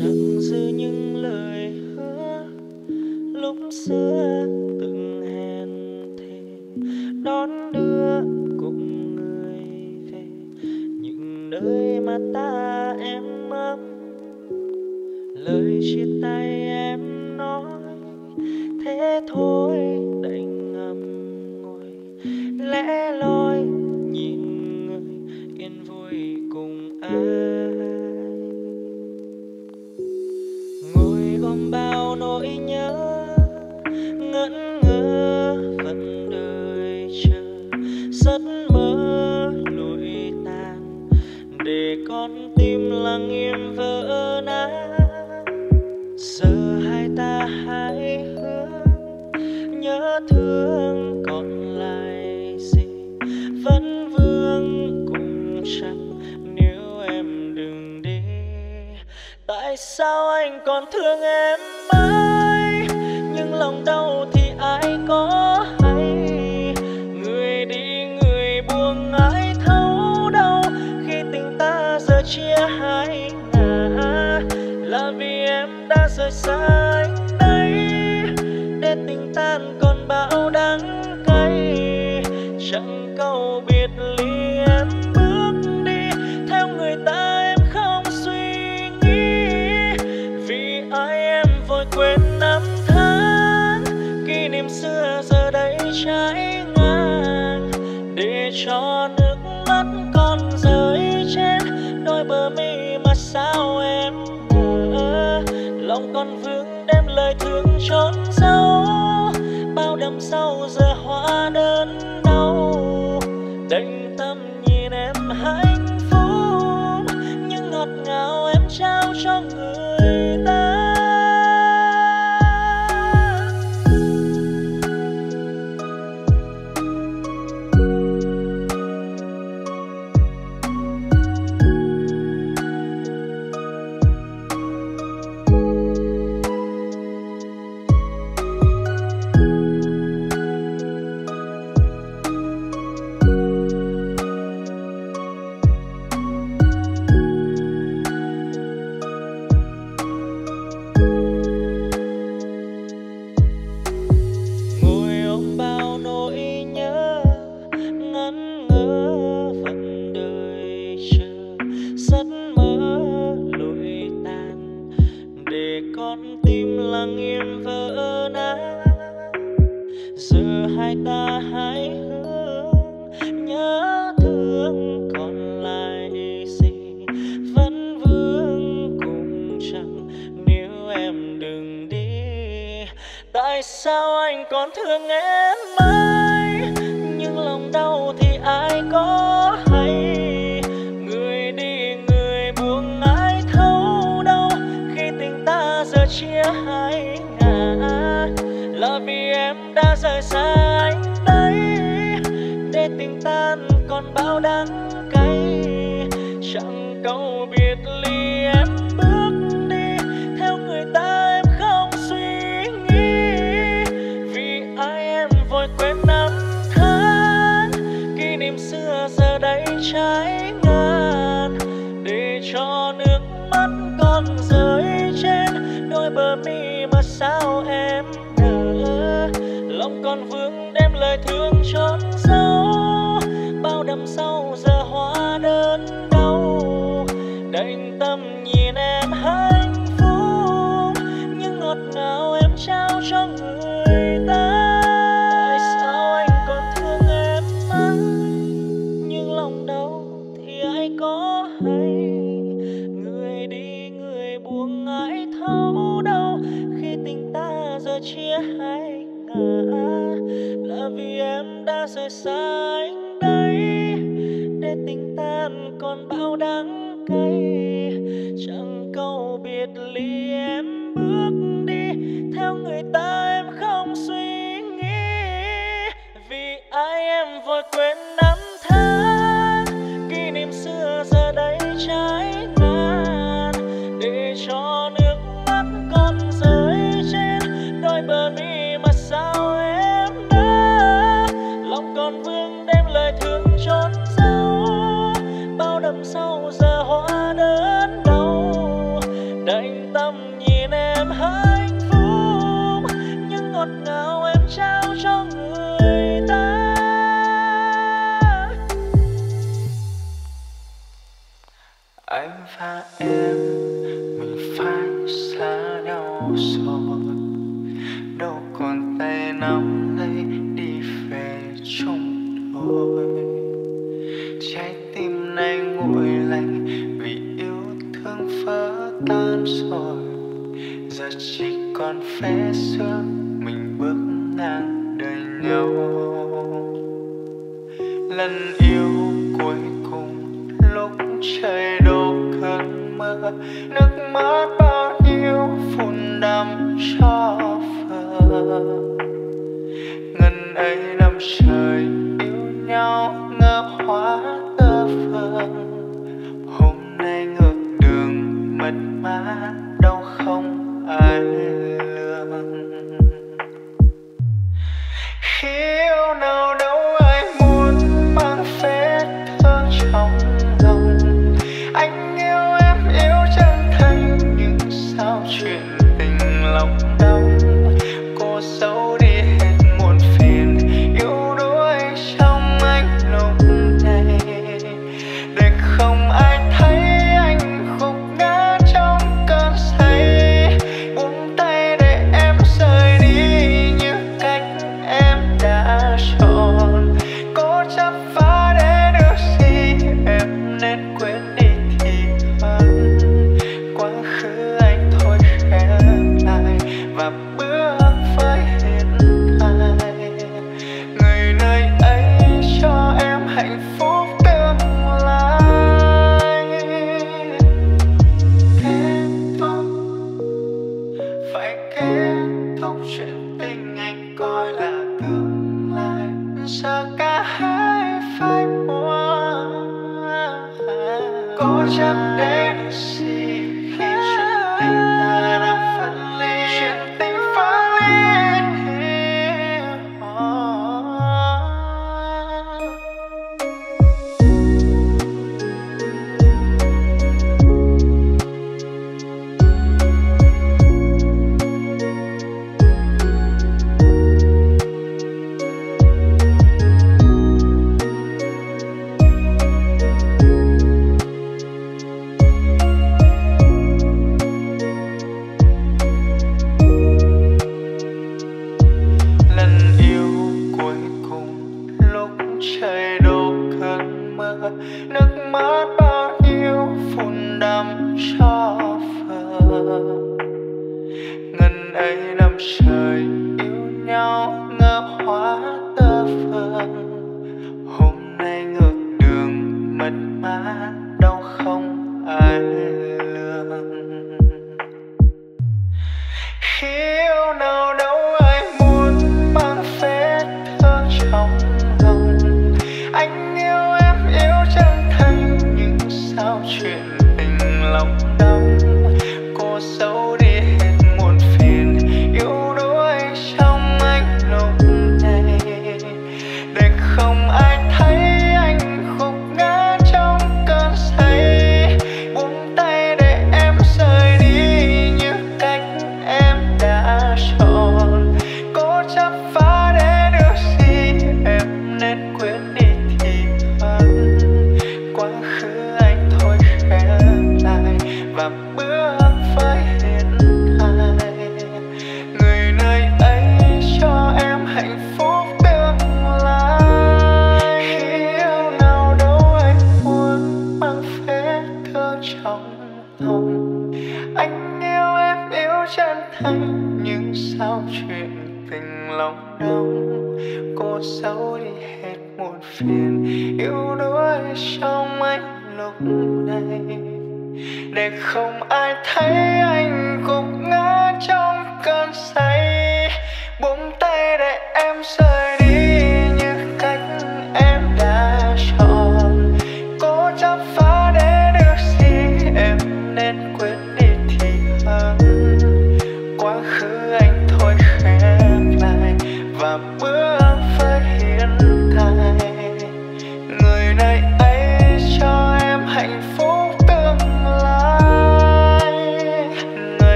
chẳng giữ những lời hứa, lúc xưa từng hẹn thề, đón đưa cùng người về. Những nơi mà ta em mong lời chia tay em nói, thế thôi đành ngậm ngồi lẽ loi anh còn thương em. tâm nhìn em hạnh phúc những ngọt ngào em trao cho người con vương đem lời thương trọn dấu bao năm sau giờ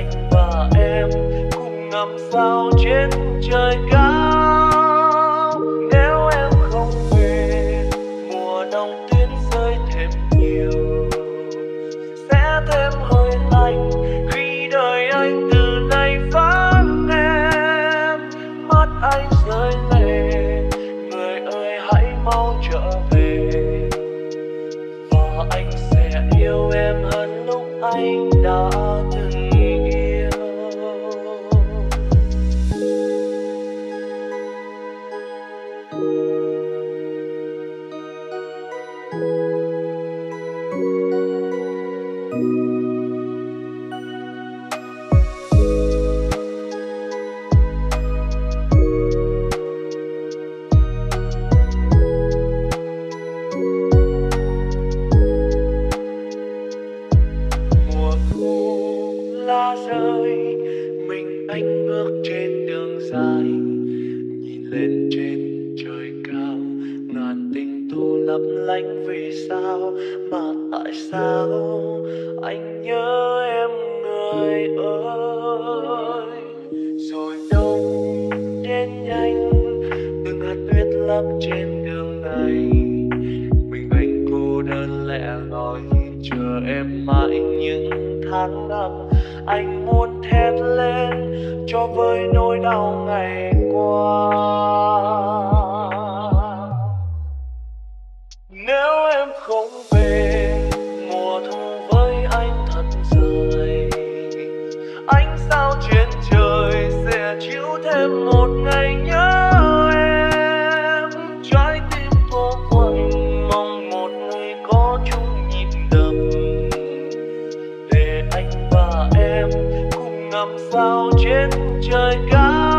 anh và em cùng ngắm sao trên trời cao. làm sao trên trời cao?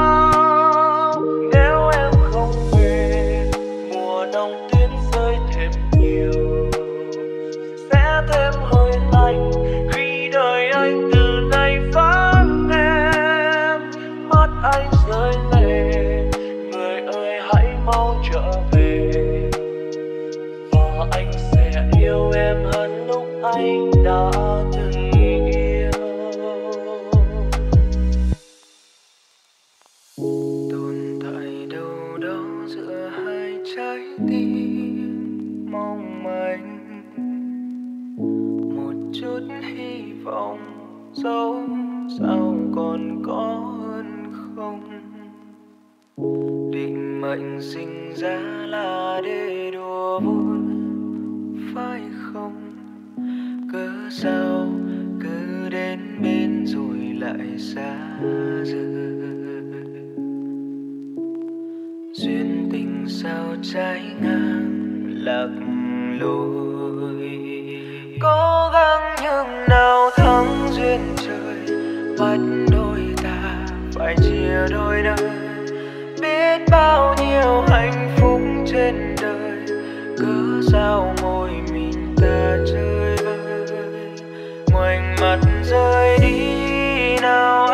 trái ngang lạc lối. Cố gắng nhưng nào thắng duyên trời mắt đôi ta phải chia đôi nơi. Biết bao nhiêu hạnh phúc trên đời, cứ sao môi mình ta chơi vơi. Ngoảnh mặt rơi đi, nào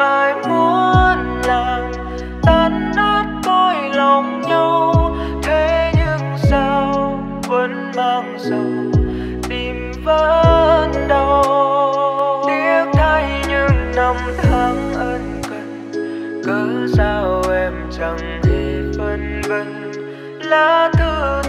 La tutup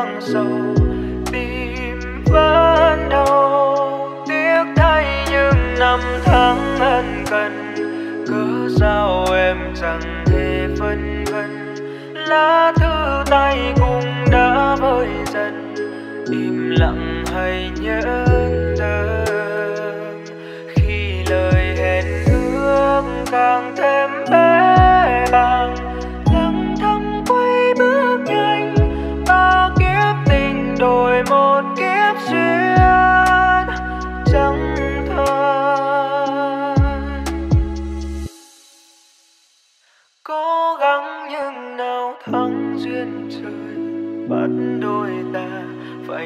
mang sầu tim vẫn đau tiếc thay những năm tháng ân cần, cớ sao em chẳng thể phân vân. Lá thư tay cũng đã vơi dần, im lặng hay nhớ thơm khi lời hẹn ước càng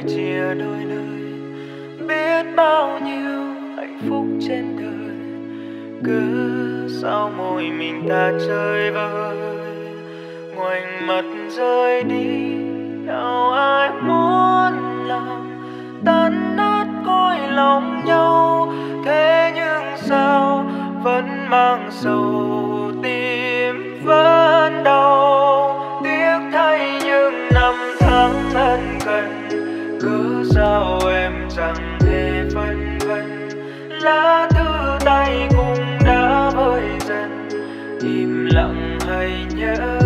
chia đôi lời, biết bao nhiêu hạnh phúc trên đời. Cứ sao mỗi mình ta chơi vơi, ngoảnh mặt rơi đi, nào ai muốn làm tan nát cõi lòng nhau? Thế nhưng sao vẫn mang sầu tim vẫn đau? Tiếc thay những năm tháng ân cần sao em chẳng thể phân vân. Lá thư tay cũng đã vơi dần, im lặng hay nhớ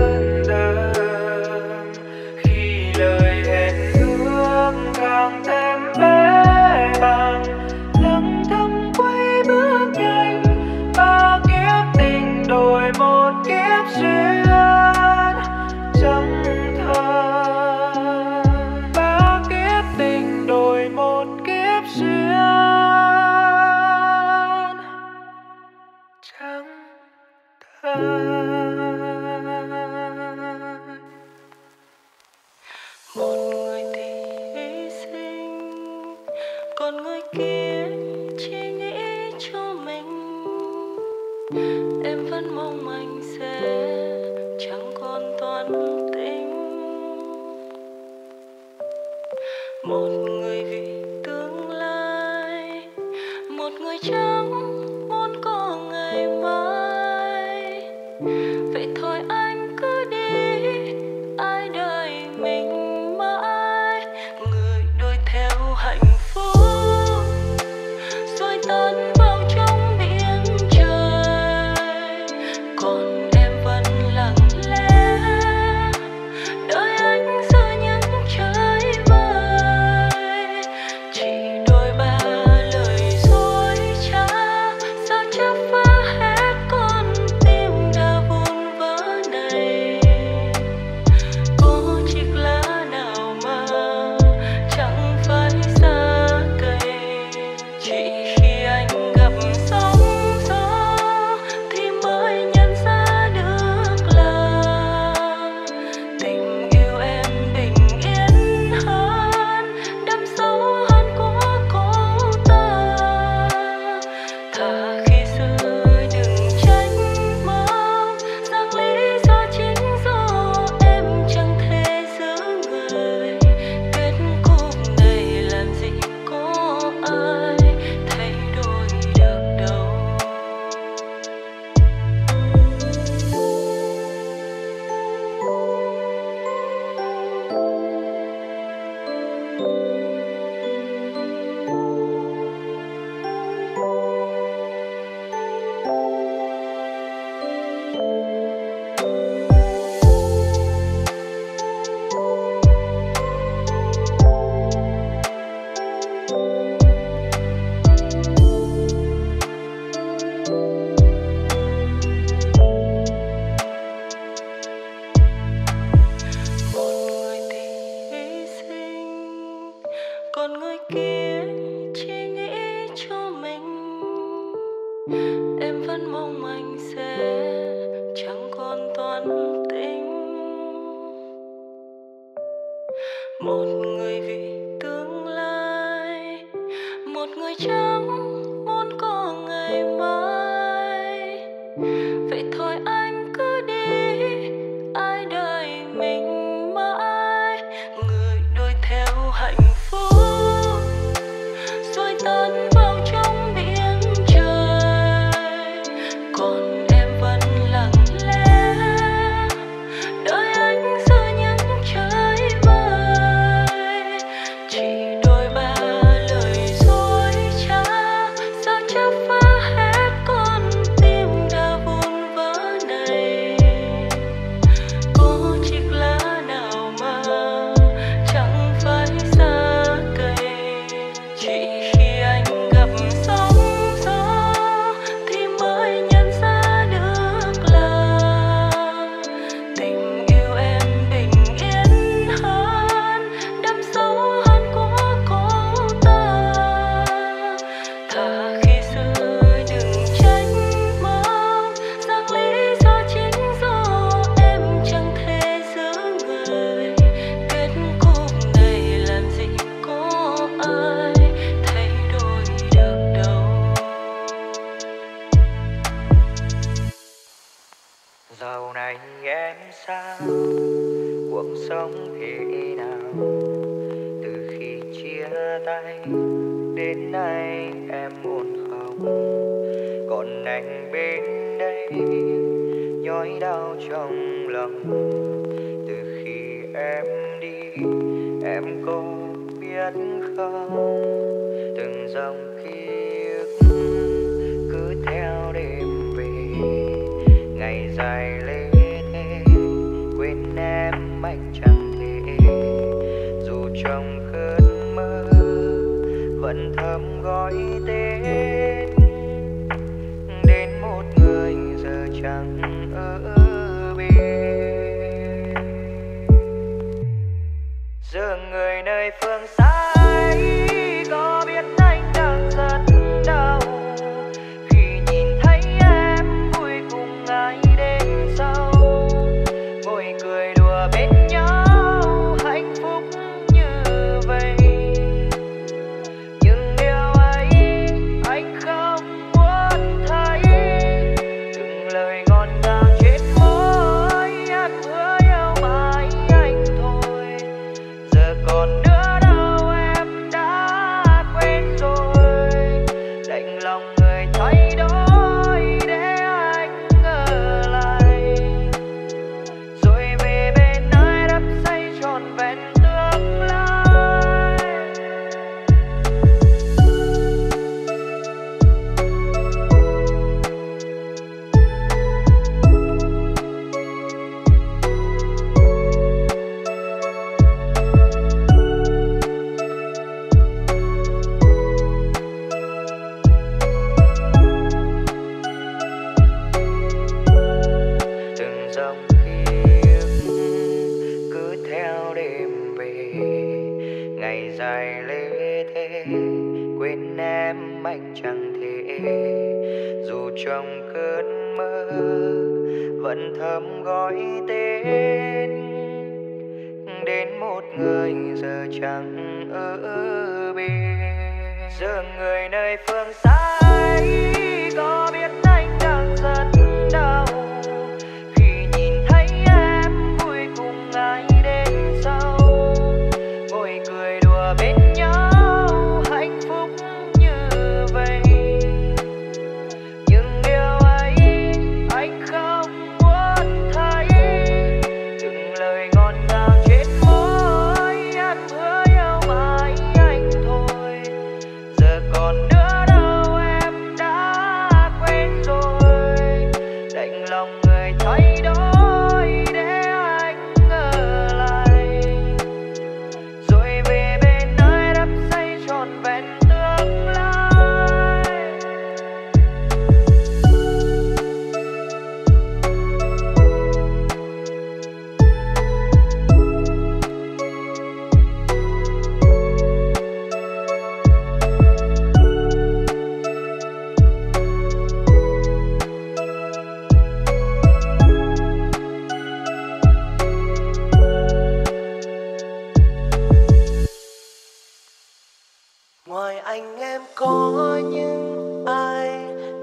có những ai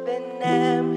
bên em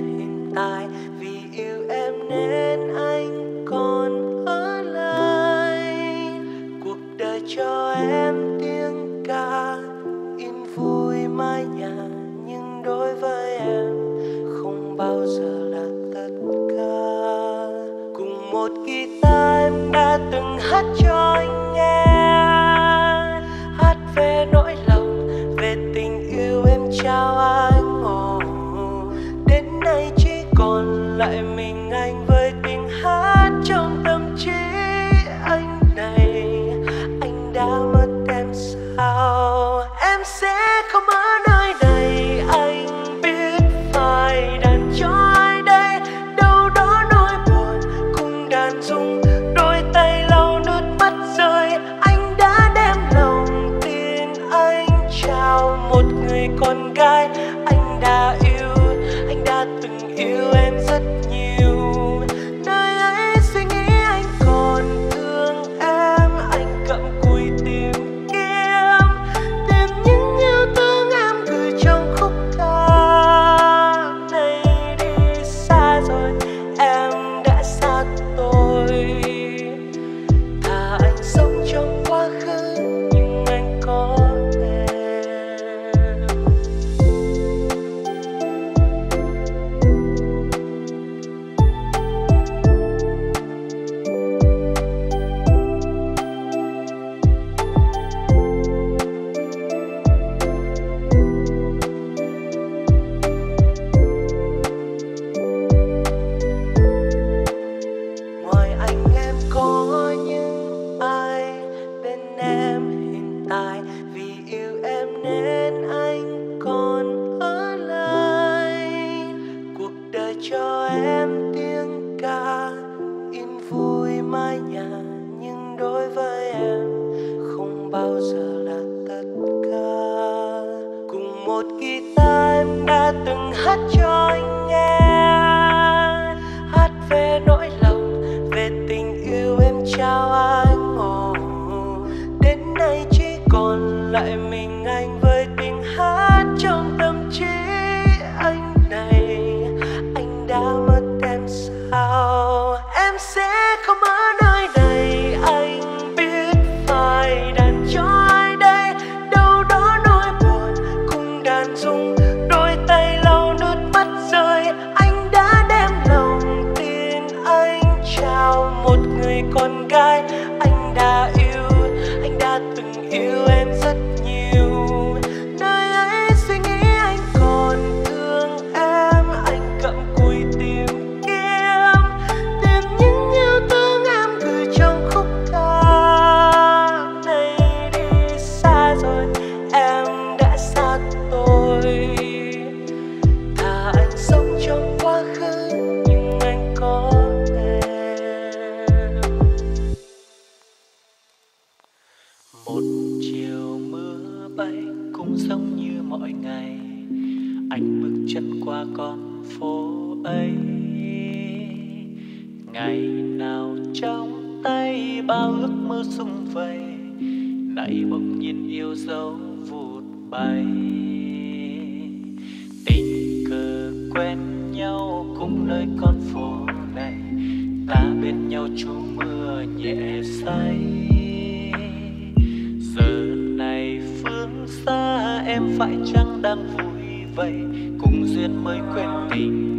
theo chú mưa nhẹ say. Giờ này phương xa em phải chăng đang vui vậy? Cùng duyên mới quen tình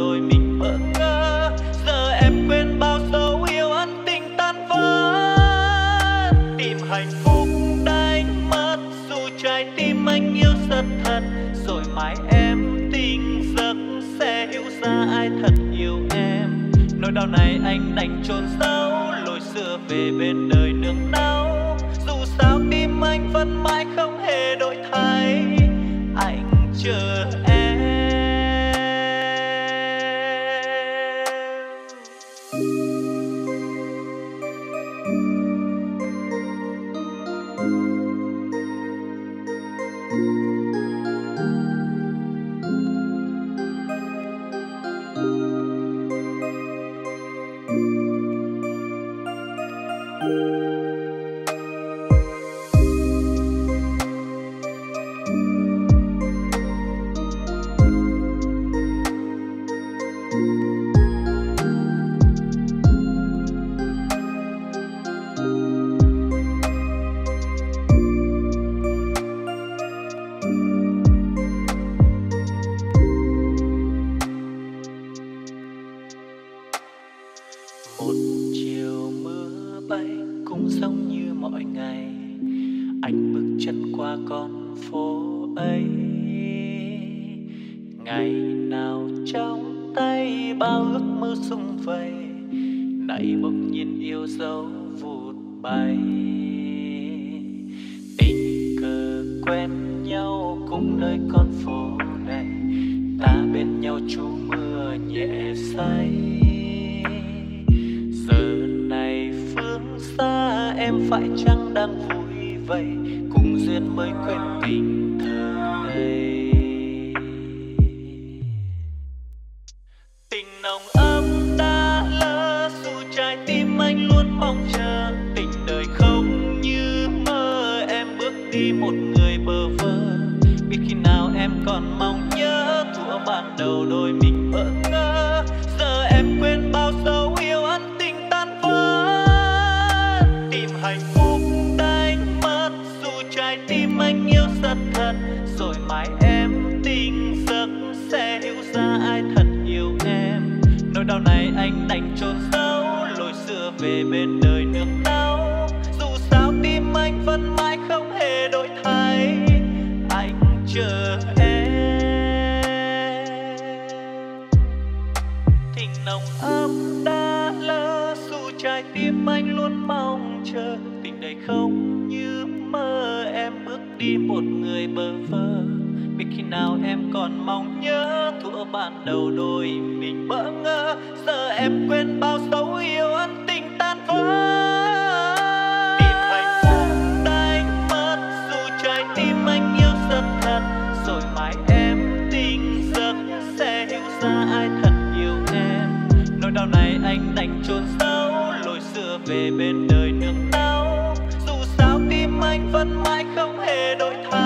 đôi mình bỡ ngỡ. Giờ em quên bao dấu yêu ân tình tan vỡ. Tìm hạnh phúc đánh mất dù trái tim anh yêu rất thật. Rồi mãi em tình giấc sẽ hiểu ra ai thật yêu em. Nỗi đau này anh đành chôn sâu, lối xưa về bên đời. ngày nào trong tay bao ước mơ sung vầy nay bỗng nhiên yêu dấu vụt bay. Tình cờ quen nhau cũng nơi con phố này, ta bên nhau chú mưa nhẹ say. Giờ này phương xa em phải chăng đang vui vậy, cùng duyên mới quên tình ban đầu đôi mình bỡ ngỡ. Giờ em quên bao dấu yêu ân tình tan vỡ. Tìm hạnh phúc, anh yêu rất thật. Rồi mãi em tình giấc sẽ hiểu ra ai thật yêu em. Nỗi đau này anh đành chôn sâu lối xưa về bên đời nương táo dù sao tim anh vẫn mãi không hề đổi thay.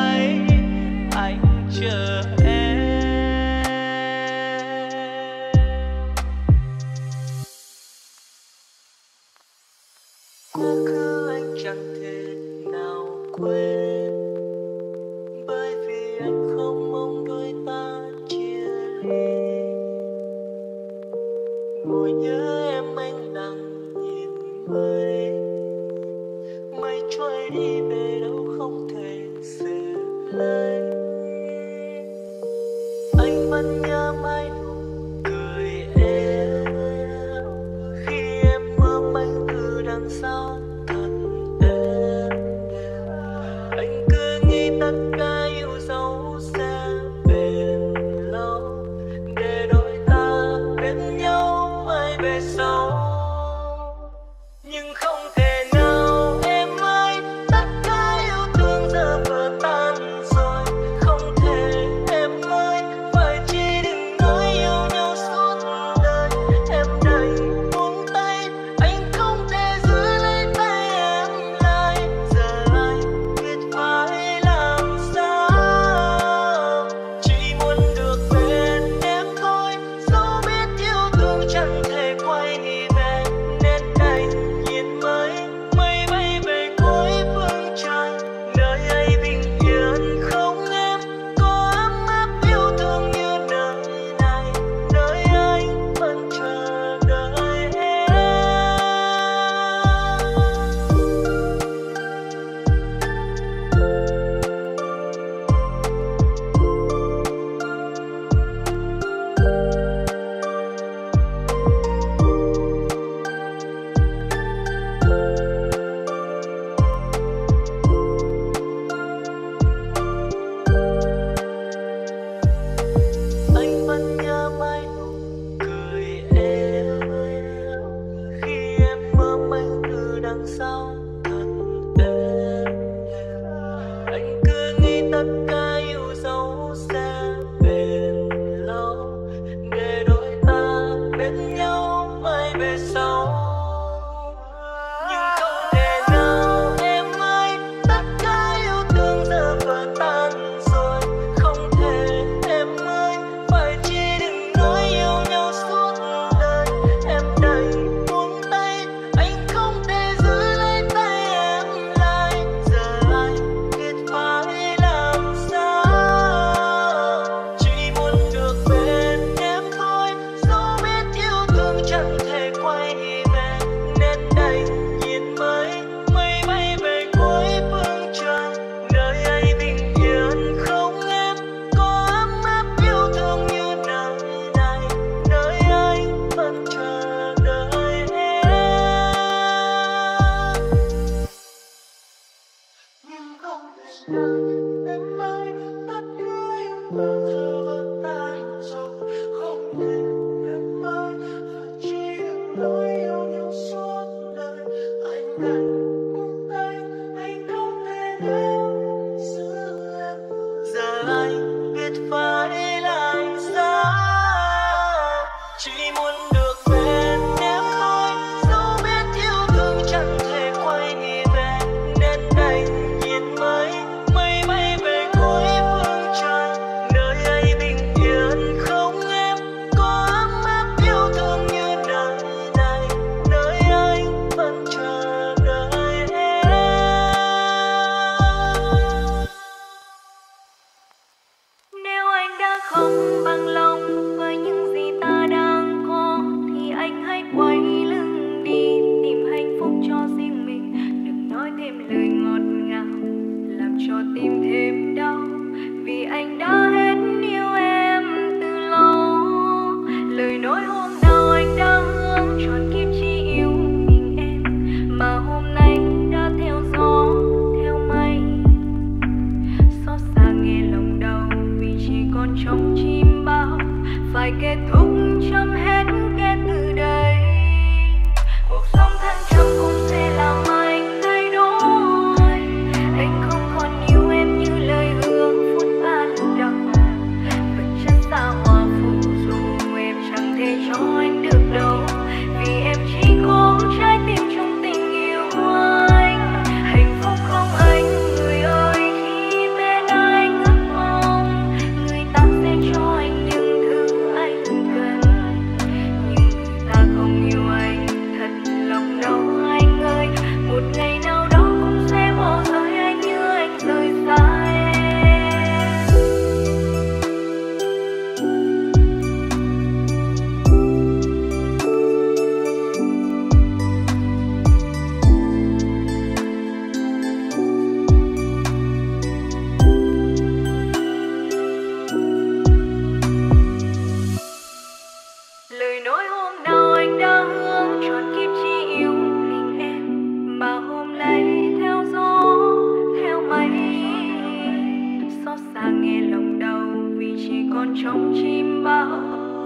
nghe lòng đau vì chỉ còn trong chim bao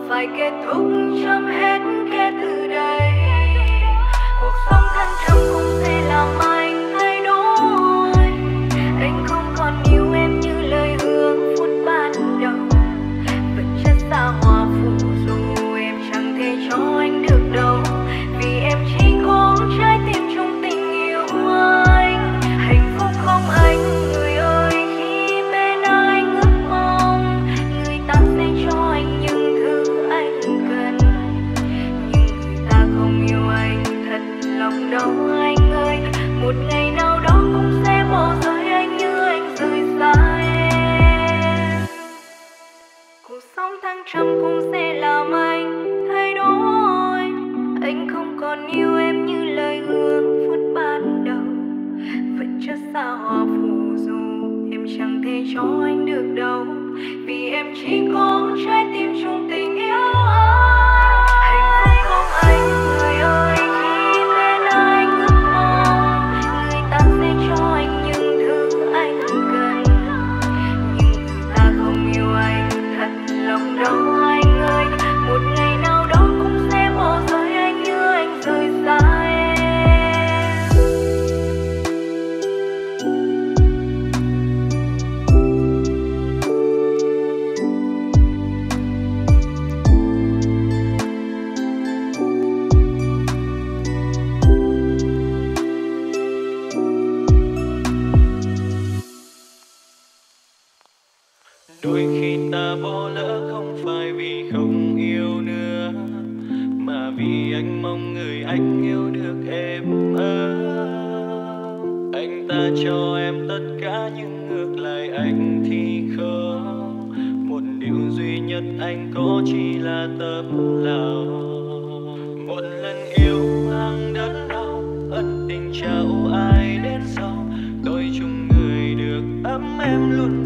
phải kết thúc chấm hết kể từ đây. Cuộc sống thăng trong cũng sẽ là mai ta cho em tất cả những ngược lại anh thì không. Một điều duy nhất anh có chỉ là tấm lòng. Một lần yêu mang đớn đau, ân tình trao ai đến sau. Tôi chung người được ấm em luôn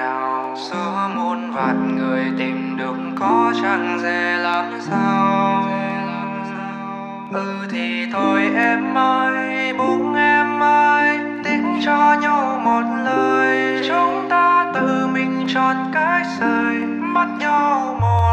nào? Giữa muôn vạn người tìm được có chẳng dễ làm sao. Ừ thì thôi em ơi, buông em ơi tiếng cho nhau một lời. Chúng ta tự mình chọn cách rời, mắt nhau một